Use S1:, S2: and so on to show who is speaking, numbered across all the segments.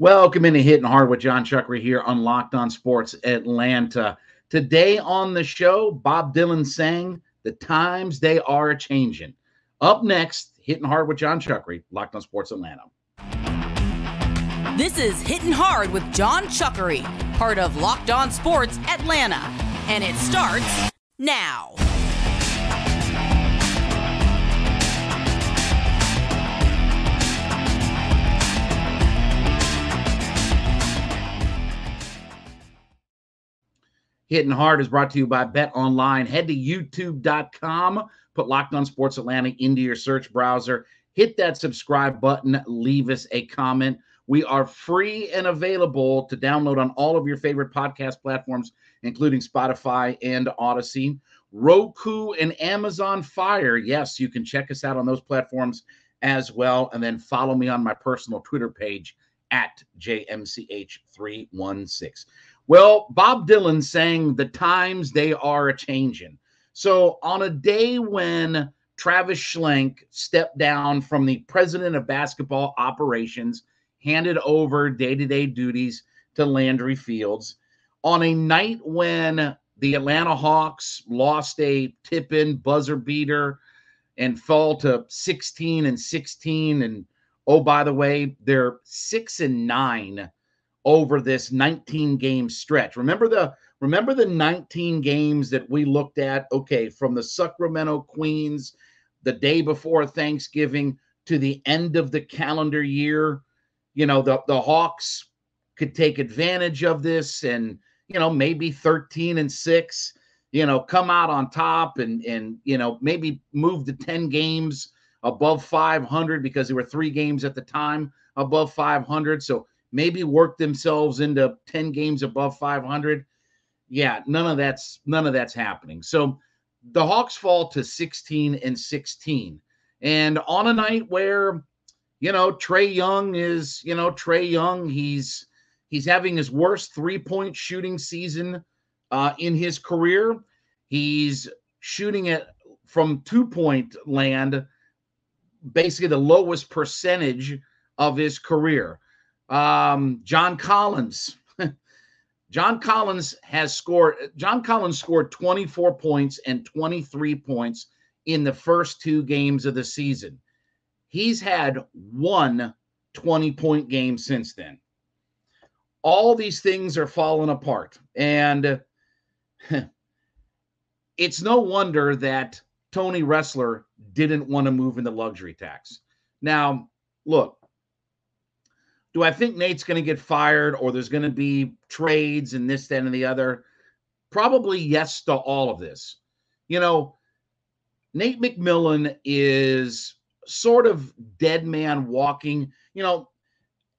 S1: Welcome into Hitting Hard with Jon Chuckery here on Locked On Sports Atlanta. Today on the show, Bob Dylan sang "The Times They Are Changing." Up next, Hitting Hard with Jon Chuckery, Locked On Sports Atlanta.
S2: This is Hitting Hard with Jon Chuckery, part of Locked On Sports Atlanta, and it starts now.
S1: Hitting Hard is brought to you by Bet Online. Head to youtube.com, put Locked On Sports Atlanta into your search browser, hit that subscribe button, leave us a comment. We are free and available to download on all of your favorite podcast platforms, including Spotify and Audacy. Roku and Amazon Fire. Yes, you can check us out on those platforms as well. And then follow me on my personal Twitter page at JMCH316. Well, Bob Dylan sang the times they are a changing. So on a day when Travis Schlenk stepped down from the president of basketball operations, handed over day-to-day duties to Landry Fields, on a night when the Atlanta Hawks lost a tip-in buzzer beater and fall to 16 and 16 and oh by the way, they're 6 and 9 over this 19 game stretch. Remember the remember the 19 games that we looked at okay from the Sacramento Queens the day before Thanksgiving to the end of the calendar year. You know, the the Hawks could take advantage of this and you know maybe 13 and 6 you know come out on top and and you know maybe move to 10 games above 500 because there were 3 games at the time above 500 so maybe work themselves into 10 games above 500 yeah none of that's none of that's happening. So the hawks fall to 16 and 16 and on a night where you know Trey young is you know Trey young he's he's having his worst three point shooting season uh, in his career. He's shooting it from two point land basically the lowest percentage of his career um, John Collins. John Collins has scored. John Collins scored 24 points and 23 points in the first two games of the season. He's had one 20 point game since then. All these things are falling apart. And it's no wonder that Tony Ressler didn't want to move into luxury tax. Now, look, do I think Nate's going to get fired or there's going to be trades and this, that, and the other? Probably yes to all of this. You know, Nate McMillan is sort of dead man walking. You know,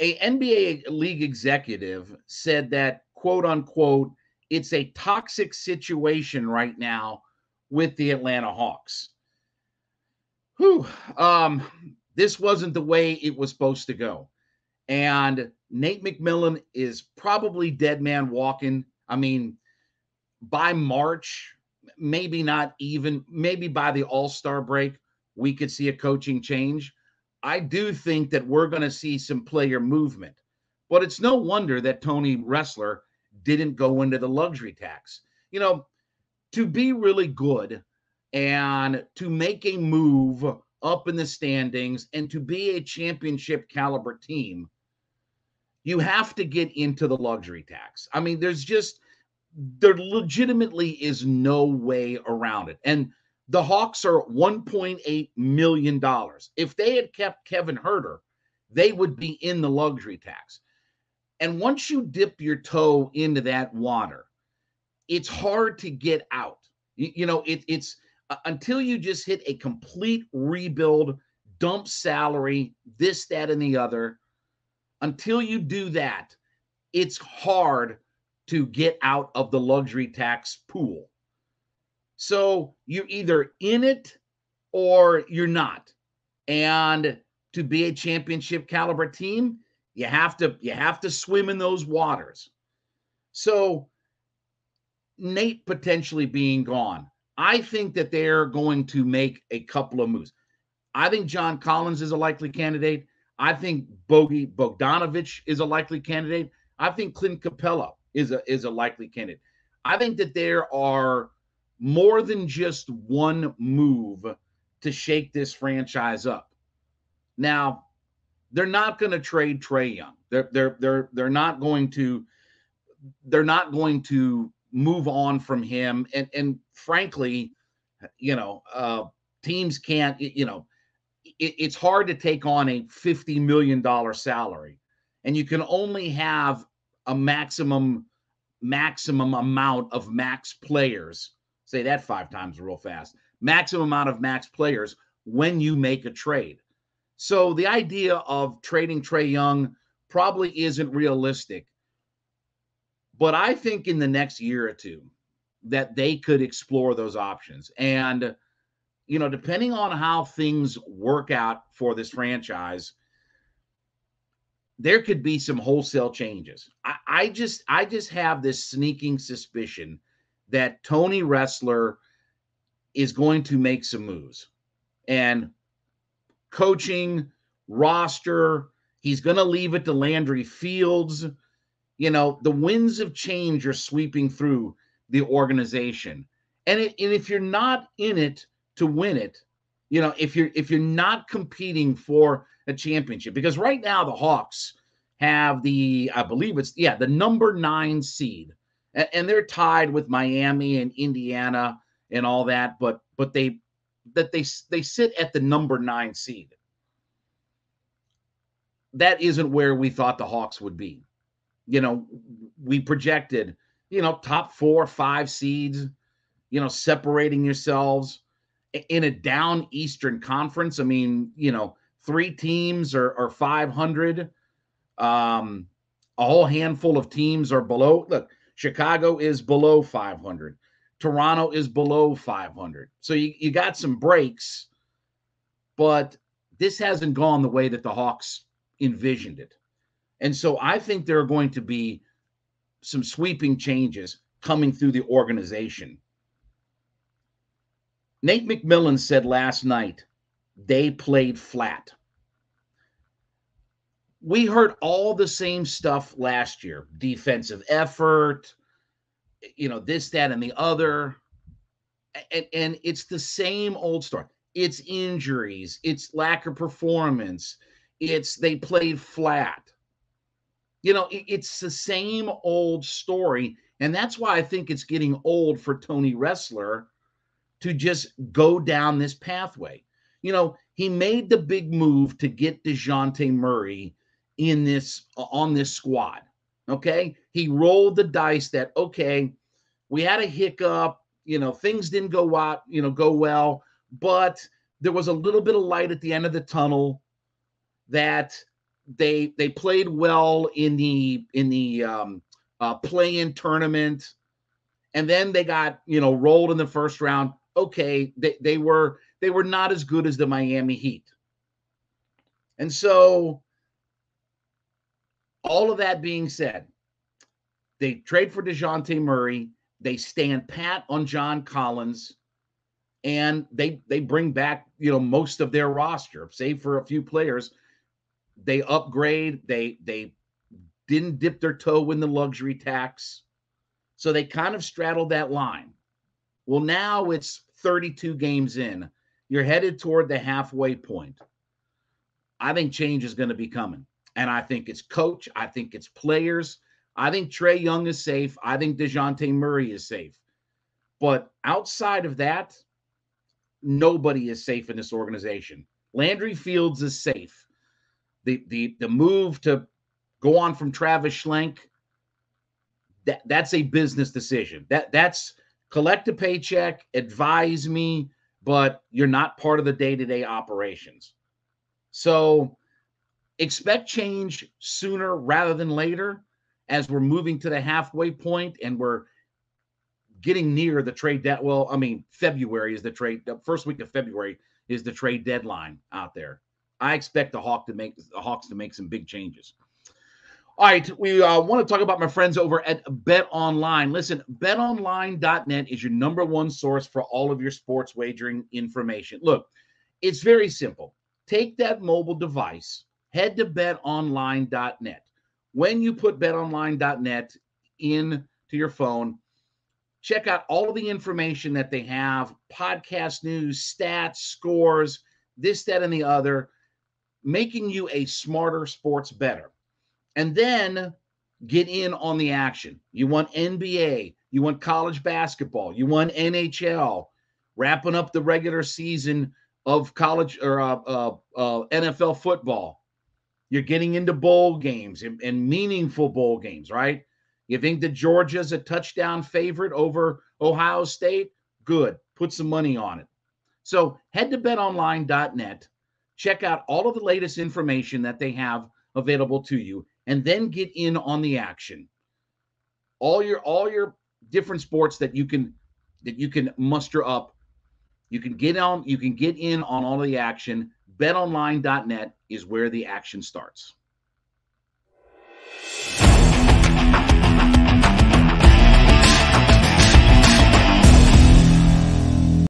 S1: a NBA league executive said that quote unquote, it's a toxic situation right now with the Atlanta Hawks. Whew. Um, this wasn't the way it was supposed to go. And Nate McMillan is probably dead man walking. I mean, by March, maybe not even, maybe by the All Star break, we could see a coaching change. I do think that we're going to see some player movement, but it's no wonder that Tony Ressler didn't go into the luxury tax. You know, to be really good and to make a move up in the standings and to be a championship caliber team, you have to get into the luxury tax. I mean, there's just there legitimately is no way around it. And the Hawks are 1.8 million dollars. If they had kept Kevin Huerter, they would be in the luxury tax. And once you dip your toe into that water, it's hard to get out. You, you know, it, it's uh, until you just hit a complete rebuild, dump salary, this, that, and the other until you do that, it's hard to get out of the luxury tax pool. So you're either in it or you're not. And to be a championship caliber team, you have to you have to swim in those waters. So Nate potentially being gone, I think that they're going to make a couple of moves. I think John Collins is a likely candidate. I think Bogey Bogdanovich is a likely candidate. I think Clint Capela is a is a likely candidate. I think that there are more than just one move to shake this franchise up. Now, they're not going to trade Trey Young. They're they're they're they're not going to they're not going to move on from him. And and frankly, you know, uh, teams can't. You know, it, it's hard to take on a fifty million dollar salary, and you can only have a maximum maximum amount of max players. Say that five times real fast. Maximum amount of max players when you make a trade. So the idea of trading trey Young probably isn't realistic. But I think in the next year or two that they could explore those options. And, you know, depending on how things work out for this franchise, there could be some wholesale changes. I, I just I just have this sneaking suspicion that Tony Ressler is going to make some moves. And coaching, roster, he's going to leave it to Landry Fields. You know, the winds of change are sweeping through the organization. And, it, and if you're not in it to win it, you know, if you're if you're not competing for a championship because right now the Hawks have the, I believe it's, yeah, the number nine seed. And, and they're tied with Miami and Indiana and all that, but but they that they they sit at the number nine seed. That isn't where we thought the Hawks would be. You know, we projected, you know, top four, five seeds, you know, separating yourselves in a down Eastern Conference. I mean, you know, three teams are, are 500. Um, a whole handful of teams are below. Look, Chicago is below 500. Toronto is below 500. So you, you got some breaks, but this hasn't gone the way that the Hawks envisioned it. And so I think there are going to be some sweeping changes coming through the organization. Nate McMillan said last night they played flat. We heard all the same stuff last year defensive effort, you know, this, that, and the other. And, and it's the same old story. It's injuries, it's lack of performance, it's they played flat. You know, it, it's the same old story. And that's why I think it's getting old for Tony Ressler to just go down this pathway. You know, he made the big move to get DeJounte Murray in this on this squad. Okay. He rolled the dice that, okay, we had a hiccup, you know, things didn't go out, you know, go well, but there was a little bit of light at the end of the tunnel that they they played well in the in the um uh play-in tournament and then they got you know rolled in the first round okay they, they were they were not as good as the miami heat and so all of that being said, they trade for DeJounte Murray. They stand pat on John Collins, and they they bring back you know most of their roster, save for a few players. They upgrade. They they didn't dip their toe in the luxury tax, so they kind of straddled that line. Well, now it's 32 games in. You're headed toward the halfway point. I think change is going to be coming. And I think it's coach. I think it's players. I think Trey Young is safe. I think DeJounte Murray is safe. But outside of that, nobody is safe in this organization. Landry Fields is safe. The the the move to go on from Travis Schlenk, that, that's a business decision. That that's collect a paycheck, advise me, but you're not part of the day-to-day operations. So expect change sooner rather than later as we're moving to the halfway point and we're getting near the trade debt. Well, I mean, February is the trade. The first week of February is the trade deadline out there. I expect the Hawk to make the Hawks to make some big changes. All right, we uh, want to talk about my friends over at Bet Online. Listen, betonline.net is your number one source for all of your sports wagering information. Look, it's very simple. Take that mobile device head to betonline.net. When you put betonline.net in to your phone, check out all of the information that they have podcast news, stats, scores, this, that, and the other, making you a smarter sports better. And then get in on the action. You want NBA, you want college basketball, you want NHL, wrapping up the regular season of college or uh, uh, uh, NFL football. You're getting into bowl games and, and meaningful bowl games, right? You think that Georgia's a touchdown favorite over Ohio State? Good. Put some money on it. So head to betonline.net, check out all of the latest information that they have available to you, and then get in on the action. All your all your different sports that you can that you can muster up, you can get on you can get in on all the action. BetOnline.net is where the action starts.